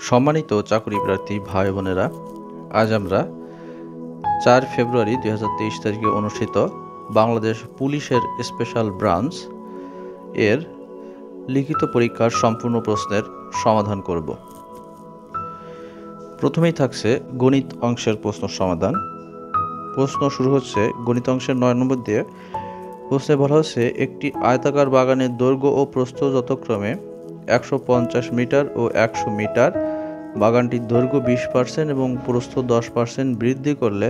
সম্মানিত চাকরি প্রার্থী ভাই বোনেরা, আজ আমরা চার ফেব্রুয়ারি দু হাজার তেইশ তারিখে অনুষ্ঠিত বাংলাদেশ পুলিশের স্পেশাল ব্রাঞ্চ এর লিখিত পরীক্ষার সম্পূর্ণ প্রশ্নের সমাধান করব। প্রথমেই থাকছে গণিত অংশের প্রশ্ন সমাধান। প্রশ্ন শুরু হচ্ছে গণিত অংশের নয় নম্বর দিয়ে। প্রশ্নে বলা হচ্ছে, একটি আয়তাকার বাগানের দৈর্ঘ্য ও প্রস্থ যথাক্রমে একশো পঞ্চাশ মিটার ও একশো মিটার। বাগানটির দৈর্ঘ্য বিশ পার্সেন্ট এবং প্রস্থ দশ পার্সেন্ট বৃদ্ধি করলে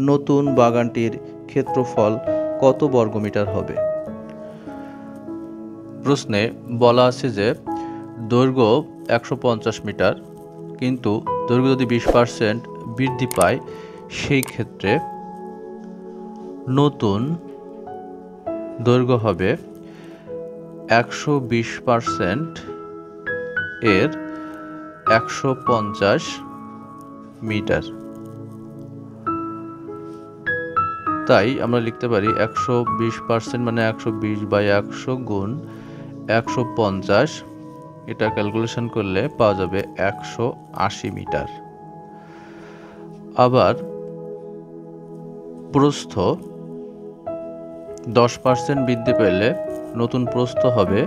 নতুন বাগানটির ক্ষেত্রফল কত বর্গমিটার হবে? প্রশ্নে বলা আছে যে দৈর্ঘ্য একশো পঞ্চাশ মিটার, কিন্তু দৈর্ঘ্য যদি বিশ পার্সেন্ট বৃদ্ধি পায়, সেই ক্ষেত্রে নতুন দৈর্ঘ্য হবে একশো বিশ পার্সেন্ট এর একশো পঞ্চাশ মিটার। তাই আমরা লিখতে পারি একশো বিশ পার্সেন্ট মানে একশো বিশ বাই একশো গুণ একশো পঞ্চাশ। এটা ক্যালকুলেশন করলে পাওয়া যাবে একশো আশি মিটার। আবার প্রস্থ দশ পার্সেন্ট বৃদ্ধি পেলে নতুন প্রস্থ হবে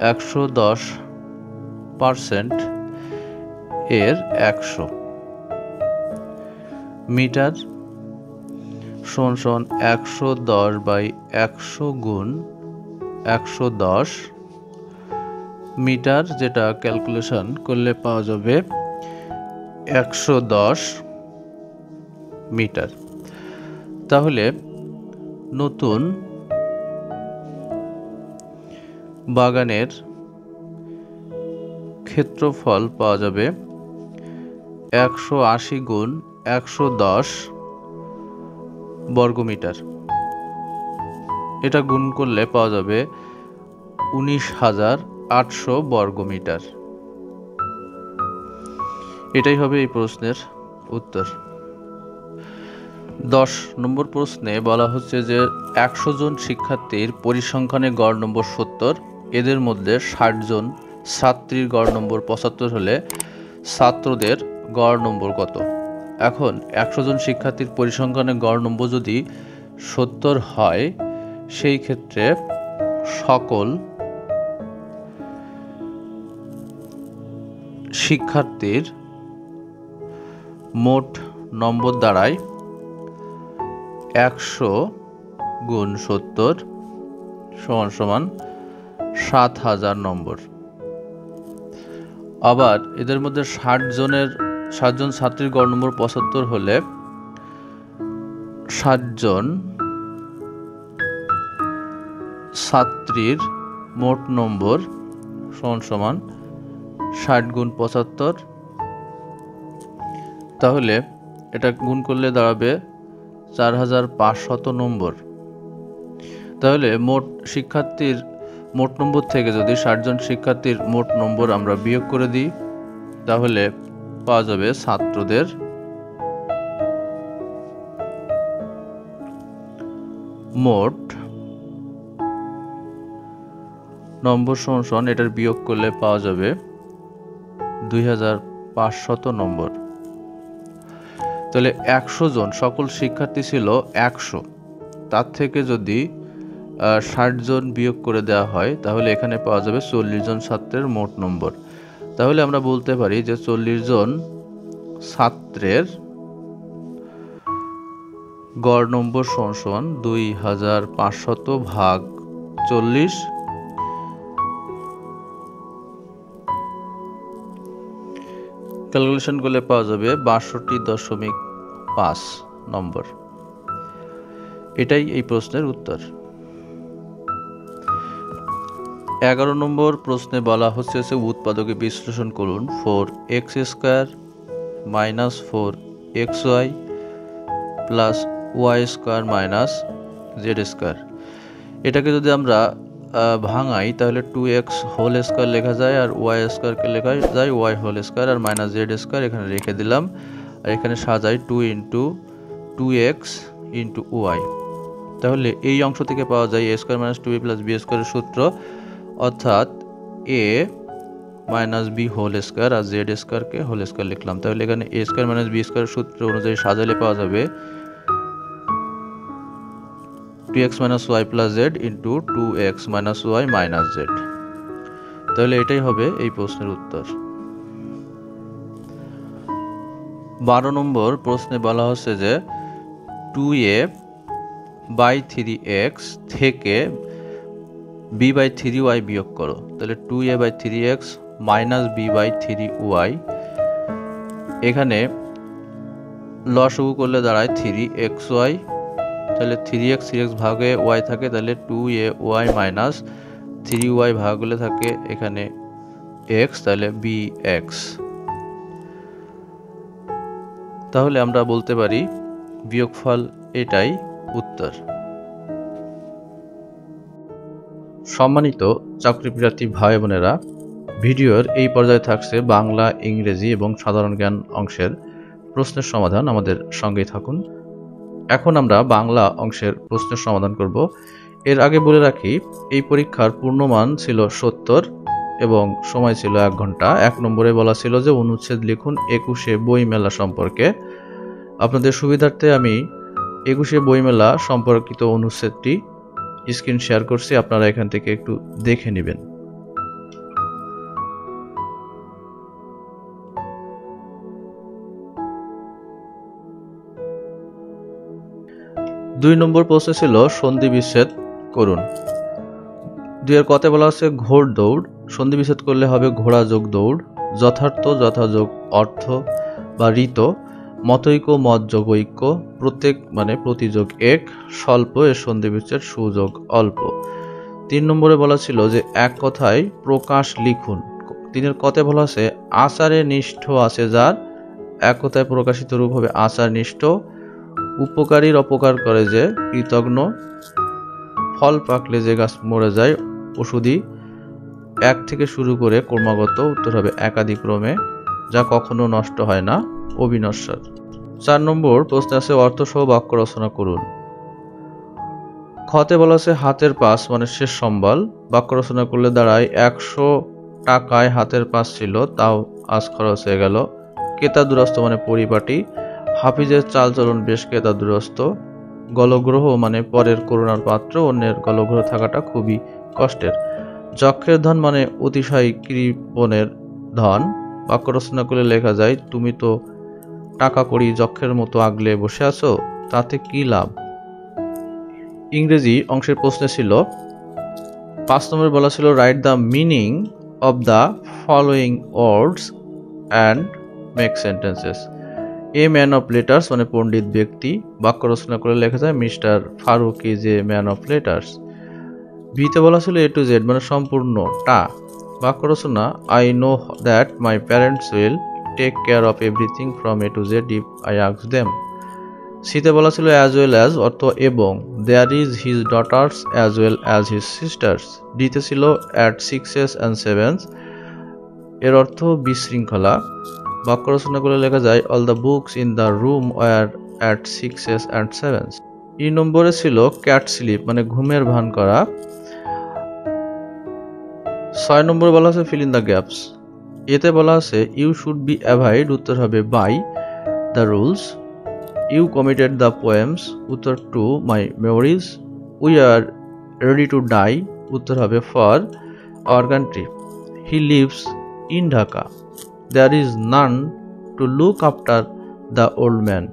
একশো দশ পার্সেন্ট এর একশো। মিটার শোন শোন একশো দশ বাই একশো গুণ একশো দশ। মিটার যেটা ক্যালকুলেশন করলে পাওয়া যাবে একশো দশ মিটার। তাহলে নতুন বাগানের ক্ষেত্রফল পাওয়া যাবে একশো আশি গুণ একশো দশ বর্গমিটার। এটা গুণ করলে পাওয়া যাবে উনিশ হাজার আটশো বর্গমিটার। এটাই হবে এই প্রশ্নের উত্তর। দশ নম্বর প্রশ্নে বলা হচ্ছে যে একশো জন শিক্ষার্থীর পরিসংখ্যানে গড় নম্বর সত্তর, এদের মধ্যে ষাট জন ছাত্রীর গড় নম্বর পঁচাত্তর হলে ছাত্রদের গড় নম্বর কত? এখন একশো জন শিক্ষার্থীর পরিসংখ্যানে গড় নম্বর যদি সত্তর হয়, সেই ক্ষেত্রে সকল শিক্ষার্থীর মোট নম্বর দাঁড়ায় একশো গুণ সত্তর সমান সমান সাত হাজার নম্বর। আবার এদের মধ্যে ষাট জনের ষাটজন ছাত্রীর গড় নম্বর পঁচাত্তর হলে ষাটজন ছাত্রীর মোট নম্বর সমান সমান ষাট গুণ পঁচাত্তর। তাহলে এটা গুণ করলে দাঁড়াবে চার হাজার পাঁচশত নম্বর। তাহলে মোট শিক্ষার্থীর মোট নম্বর থেকে যদি ষাটজন শিক্ষার্থীর মোট নম্বর আমরা বিয়োগ করে দিই, তাহলে পাওয়া যাবে ছাত্রদের মোট নম্বর সমান এটার বিয়োগ করলে পাওয়া যাবে দুই নম্বর। তাহলে একশো জন, সকল শিক্ষার্থী ছিল একশো। তার থেকে যদি ষাট জন বিয়োগ করে দেওয়া হয়, তাহলে এখানে পাওয়া যাবে চল্লিশ জন ছাত্রের মোট নম্বর। তাহলে আমরা বলতে পারি যে চল্লিশ জন ছাত্রের গড় নম্বর সমান দুই হাজার পাঁচশত ভাগ চল্লিশ ক্যালকুলেশন করলে পাওয়া যাবে বাষট্টি দশমিক পাঁচ নম্বর। এটাই এই প্রশ্নের উত্তর। এগারো নম্বর প্রশ্নে বলা হচ্ছে যে উৎপাদকে বিশ্লেষণ করুন four x square minus four x y plus y square minus z square. এটাকে যদি আমরা ভাঙাই, তাহলে টু এক্স হোল স্কোয়ার লেখা যায় আর ওয়াই স্কোয়ারকে লেখা যায় ওয়াই হোল স্কোয়ার আর মাইনাস জেড স্কোয়ার এখানে রেখে দিলাম। আর এখানে সাজাই two into two x into y তাহলে এই অংশ থেকে পাওয়া যায় a square minus two b plus b স্কোয়ারের সূত্র। অর্থাৎ a minus b whole square R Z স্কোয়ারকে হোল স্কোয়ার লিখলাম। তাহলে এখানে a square minus b square সূত্র অনুযায়ী সাজালে পাওয়া যাবে two x minus y plus z into two x minus y minus z তাহলে এটাই হবে এই প্রশ্নের উত্তর। বারো নম্বর প্রশ্নে বলা হচ্ছে যে two a by three x থেকে বি বাই থ্রি ওয়াই বিয়োগ করো। তাহলে two a by three x minus b by three y এখানে লসগু করলে দাঁড়ায় থ্রি এক্স ওয়াই তাহলে থ্রি এক্স থ্রি এক্স ভাগে ওয়াই থাকে, তাহলে two a y minus three y ভাগ হলে থাকে এখানে এক্স তাহলে বি এক্স তাহলে আমরা বলতে পারি বিয়োগফল এটাই উত্তর। সম্মানিত চাকরিপ্রার্থী ভাই বোনেরা, ভিডিওর এই পর্যায়ে থাকছে বাংলা, ইংরেজি এবং সাধারণ জ্ঞান অংশের প্রশ্নের সমাধান। আমাদের সঙ্গেই থাকুন। এখন আমরা বাংলা অংশের প্রশ্নের সমাধান করব। এর আগে বলে রাখি, এই পরীক্ষার পূর্ণমান ছিল সত্তর এবং সময় ছিল এক ঘণ্টা। এক নম্বরে বলা ছিল যে অনুচ্ছেদ লিখুন একুশে বই মেলা সম্পর্কে। আপনাদের সুবিধার্থে আমি একুশে বইমেলা সম্পর্কিত অনুচ্ছেদটি স্ক্রিন শেয়ার করছি, আপনারা এখান থেকে একটু দেখে নেবেন। দুই নম্বর প্রশ্ন ছিল, সন্ধি বিচ্ছেদ করুন। দুইয়ের কথা বলা হচ্ছে ঘোড় দৌড়। সন্ধি বিচ্ছেদ করলে হবে ঘোড়া যোগ দৌড়। যথার্থ, যথাযোগ, অর্থ বা ঋত। মতৈক্য মত যোগ ঐক্য। প্রত্যেক মানে প্রতিযোগ এক। স্বল্প এর সন্ধি বিচ্ছেদ সুযোগ অল্প। তিন নম্বরে বলা ছিল যে, এক কথায় প্রকাশ লিখুন। তিনের কথায় বলা আছে আচারে নিষ্ঠ আছে যার। এক কথায় প্রকাশিত রূপ হবে আচার নিষ্ঠ উপকারীর অপকার করে যে কৃতজ্ঞ ফল পাকলে যে গাছ মরে যায় ওষুধি এক থেকে শুরু করে ক্রমাগত উত্তর হবে একাধিক্রমে, যা কখনো নষ্ট হয় না, অবিনশ্বর। চার নম্বর প্রশ্ন আছে অর্থসহ বাক্য রচনা করুন। খতে বলা আছে হাতের পাস মানে শেষ সম্বল। বাক্য রচনা করলে দাঁড়ায় একশো টাকায় হাতের পাস ছিল, তাও আজ খরচ হয়ে গেল। কেতা দুরস্ত মানে পরিপাটি। হাফিজের চালচলন বেশ কেতা দুরস্ত গলগ্রহ মানে পরের করুণার পাত্র, অন্যের গলগ্রহ থাকাটা খুবই কষ্টের। যক্ষের ধন মানে অতিশয় কৃপণের ধন। বাক্য রচনা করলে লেখা যায়, তুমি তো টাকা করি যক্ষের মতো আগলে বসে আছো, তাতে কি লাভ? ইংরেজি অংশের প্রশ্নে ছিল, পাঁচ নম্বর বলা ছিল write the meaning of the following words and make sentences a man of letters মানে পণ্ডিত ব্যক্তি, বাক্য রচনা করে লেখা যায় mister Farooq is a man of letters বিতে বলা ছিল এ টু জেড মানে সম্পূর্ণ টা। বাক্য রচনা I know that my parents will take care of everything from A to Z if I আক্স them সিতে বলা ছিল অ্যাজ ওয়েল অ্যাজ অর্থ এবং there is his daughters as well as his sisters ডিতে ছিল অ্যাট সিক্সেস অ্যান্ড সেভেন্স এর অর্থ বিশৃঙ্খলা বাক্য রচনা করে লেখা যায় all the books in the room were at sixes and sevens ই নম্বরে ছিল ক্যাট স্লিপ মানে ঘুমের ভান করা। ছয় নম্বরে বলা আছে ফিল ইন দ্য গ্যাপস এতে বলা আছে ইউ শুড বি অ্যাভয়েড উত্তর হবে by the rules you committed the poems উত্তর to my memories we are ready to die উত্তর হবে for our country he lives in Dhaka there is none to look after the old man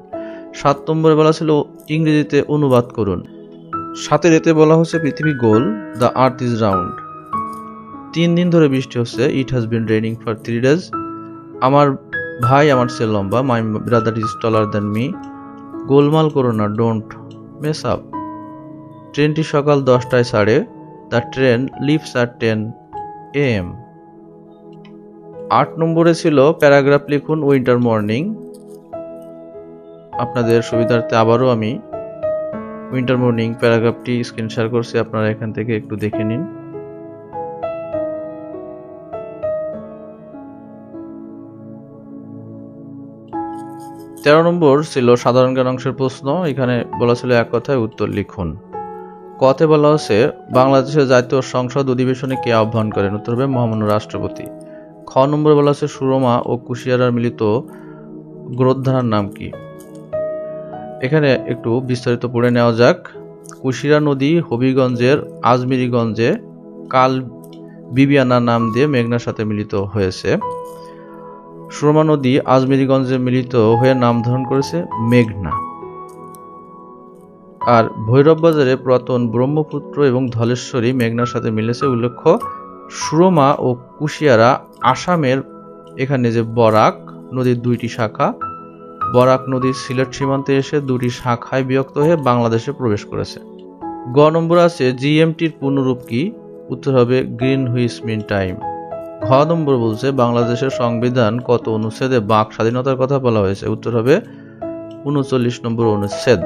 সাত নম্বরে বলা ছিল, ইংরেজিতে অনুবাদ করুন। সাতের এতে বলা হচ্ছে, পৃথিবী গোল দ্য আর্থ ইজ রাউন্ড তিন দিন ধরে বৃষ্টি হচ্ছে it has been raining for three days আমার ভাই আমার চেয়ে লম্বা my brother is taller than me গোলমাল করো না ডোন্ট মেস আপ ট্রেনটি সকাল দশটায় ছাড়ে the train leaves at ten a m আট নম্বরে ছিল প্যারাগ্রাফ লিখুন উইন্টার মর্নিং। আপনাদের সুবিধার্থে আবারও আমি উইন্টার মর্নিং প্যারাগ্রাফটি স্ক্রিন শেয়ার করছি, আপনারা এখান থেকে একটু দেখে নিন। তেরো নম্বর ছিল সাধারণ জ্ঞান অংশের প্রশ্ন, এখানে বলা ছিল এক কথায় উত্তর লিখুন। কথে বলা হচ্ছে বাংলাদেশের জাতীয় সংসদ অধিবেশনে কে আহ্বান করেন? উত্তর হবে মহামান্য রাষ্ট্রপতি। খ নম্বরে বলা আছে, সুরমা ও কুশিয়ারার মিলিত গ্রোথধারার নাম কি? এখানে একটু বিস্তারিত পড়ে নেওয়া যাক। কুশিরা নদী হবিগঞ্জের আজমিরিগঞ্জে কাল বিবিয়ানা নাম দিয়ে মেঘনার সাথে মিলিত হয়েছে। সুরমা নদী আজমিরিগঞ্জে মিলিত হয়ে নাম ধারণ করেছে মেঘনা। আর ভৈরব বাজারে পুরাতন ব্রহ্মপুত্র এবং ধলেশ্বরী মেঘনার সাথে মিলেছে উল্লেখ্য, সুরমা ও কুশিয়ারা আসামের এখানে যে বরাক নদীর দুইটি শাখা, বরাক নদীর সিলেট সীমান্তে এসে দুটি শাখায় বিভক্ত হয়ে বাংলাদেশে প্রবেশ করেছে। গ নম্বর আছে জিএমটির পূর্ণরূপ কি? উত্তর হবে গ্রিন হুইস মিন টাইম। ঘ নম্বর বলছে বাংলাদেশের সংবিধান কত অনুচ্ছেদে বাক স্বাধীনতার কথা বলা হয়েছে? উত্তর হবে উনচল্লিশ নম্বর অনুচ্ছেদ।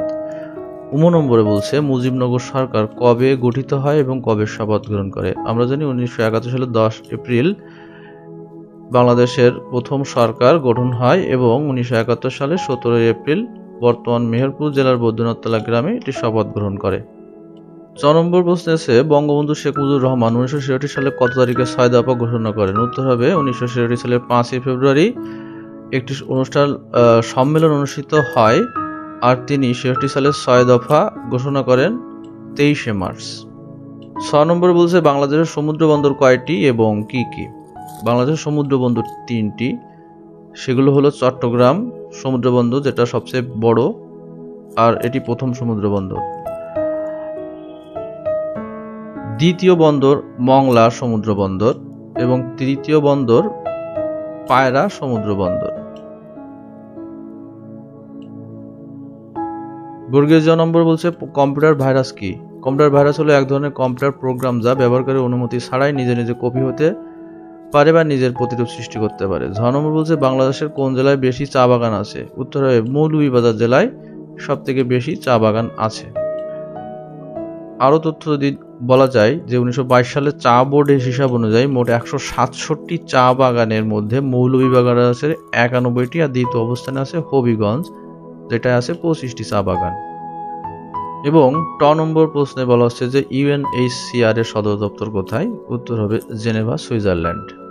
উম নম্বরে বলছে মুজিবনগর সরকার কবে গঠিত হয় এবং কবে শপথ গ্রহণ করে? আমরা জানি উনিশশো একাত্তর সালের দশ এপ্রিল বাংলাদেশের প্রথম সরকার গঠন হয় এবং উনিশশো একাত্তর সালের সতেরোই এপ্রিল বর্তমান মেহেরপুর জেলার বৈদ্যনাথতলা গ্রামে এটি শপথ গ্রহণ করে। চ নম্বর প্রশ্ন আছে, বঙ্গবন্ধু শেখ মুজিবুর রহমান উনিশশো ছেষট্টি সালে কত তারিখে ছয় দফা ঘোষণা করেন? উত্তর হবে, উনিশশো ছেষট্টি সালের পাঁচই ফেব্রুয়ারি একটি অনুষ্ঠান সম্মেলন অনুষ্ঠিত হয় আর তিনি ছেষট্টি সালের ছয় দফা ঘোষণা করেন তেইশে মার্চ। ছ নম্বর বলছে, বাংলাদেশের সমুদ্র বন্দর কয়টি এবং কি কি? বাংলাদেশের সমুদ্র বন্দর তিনটি। সেগুলো হলো চট্টগ্রাম সমুদ্র বন্দর যেটা সবচেয়ে বড়, আর এটি প্রথম সমুদ্র বন্দর দ্বিতীয় বন্দর মংলা সমুদ্র বন্দর এবং তৃতীয় বন্দর পায়রা সমুদ্র বন্দর বর্গীয় জ নম্বর বলছে, কম্পিউটার ভাইরাস কি? কম্পিউটার ভাইরাস হলো এক ধরনের কম্পিউটার প্রোগ্রাম যা ব্যবহারকারীর অনুমতি ছাড়াই নিজে নিজে কপি হতে পারে বা নিজের প্রতিরূপ সৃষ্টি করতে পারে। ঝ নম্বর বলছে, বাংলাদেশের কোন জেলায় বেশি চা বাগান আছে? উত্তর হবে, মৌলভীবাজার জেলায় সব থেকে বেশি চা বাগান আছে। আরও তথ্য যদি বলা যায় যে, উনিশশো বাইশ সালে চা বোর্ডের হিসাব অনুযায়ী মোট একশো সাতষট্টি চা বাগানের মধ্যে মৌলভীবাগান আছে একানব্বইটি আর দ্বিতীয় অবস্থানে আছে হবিগঞ্জ যেটা আছে পঁচিশটি চা বাগান। এবং ট নম্বর প্রশ্নে বলা হচ্ছে যে, ইউএনএইচসিআর এর সদর দপ্তর কোথায়? উত্তর হবে জেনেভা, সুইজারল্যান্ড।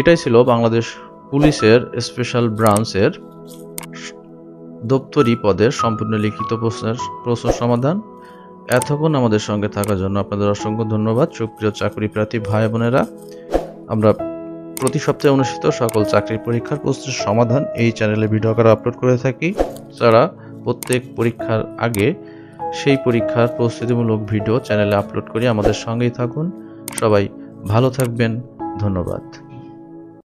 এটাই ছিল বাংলাদেশ পুলিশের স্পেশাল ব্রাঞ্চের দপ্তরি পদের সম্পূর্ণ লিখিত প্রশ্নের প্রশ্ন সমাধান। এতক্ষণ আমাদের সঙ্গে থাকার জন্য আপনাদের অসংখ্য ধন্যবাদ। সুপ্রিয় চাকরি প্রার্থী ভাই বোনেরা, আমরা প্রতি সপ্তাহে অনুষ্ঠিত সকল চাকরির পরীক্ষার প্রশ্নের সমাধান এই চ্যানেলে ভিডিও আকারে আপলোড করে থাকি। যারা প্রত্যেক পরীক্ষার আগে সেই পরীক্ষার প্রস্তুতিমূলক ভিডিও চ্যানেলে আপলোড করি, আমাদের সঙ্গেই থাকুন। সবাই ভালো থাকবেন। ধন্যবাদ।